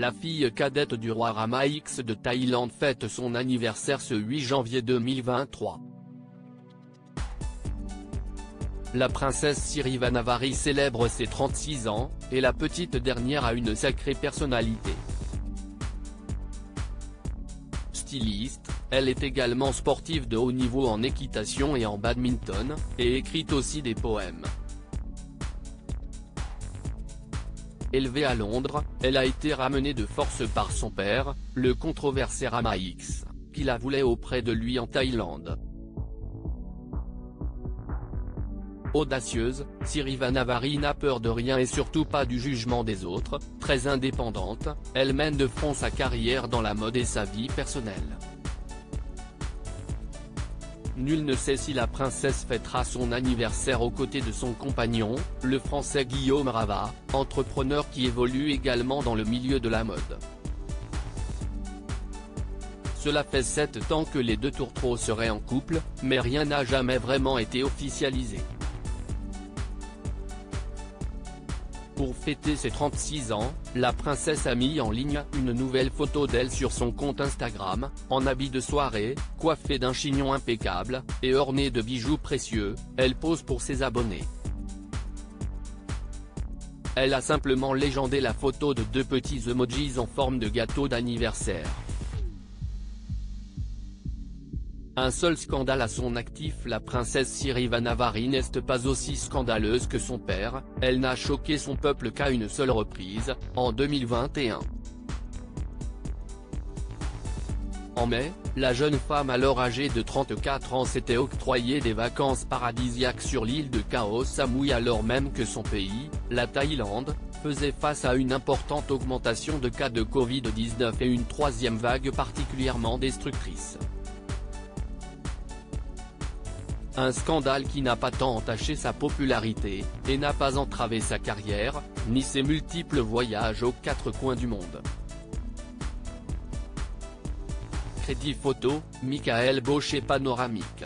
la fille cadette du roi Rama X de Thaïlande fête son anniversaire ce 8 janvier 2023. La princesse Sirivanavari célèbre ses 36 ans, et la petite dernière a une sacrée personnalité. Styliste, elle est également sportive de haut niveau en équitation et en badminton, et écrit aussi des poèmes. Élevée à Londres, elle a été ramenée de force par son père, le controversé Rama X, qui la voulait auprès de lui en Thaïlande. Audacieuse, Sirivanavari n'a peur de rien et surtout pas du jugement des autres, très indépendante, elle mène de front sa carrière dans la mode et sa vie personnelle. Nul ne sait si la princesse fêtera son anniversaire aux côtés de son compagnon, le français Guillaume Rava, entrepreneur qui évolue également dans le milieu de la mode. Cela fait sept ans que les deux tourtereaux seraient en couple, mais rien n'a jamais vraiment été officialisé. Pour fêter ses 36 ans, la princesse a mis en ligne une nouvelle photo d'elle sur son compte Instagram, en habit de soirée, coiffée d'un chignon impeccable, et ornée de bijoux précieux, elle pose pour ses abonnés. Elle a simplement légendé la photo de deux petits emojis en forme de gâteau d'anniversaire. Un seul scandale à son actif La princesse Sirivanavari n'est pas aussi scandaleuse que son père, elle n'a choqué son peuple qu'à une seule reprise, en 2021. En mai, la jeune femme alors âgée de 34 ans s'était octroyé des vacances paradisiaques sur l'île de Khao Samui alors même que son pays, la Thaïlande, faisait face à une importante augmentation de cas de Covid-19 et une troisième vague particulièrement destructrice. Un scandale qui n'a pas tant entaché sa popularité, et n'a pas entravé sa carrière, ni ses multiples voyages aux quatre coins du monde. Crédit photo, Michael Baucher panoramique.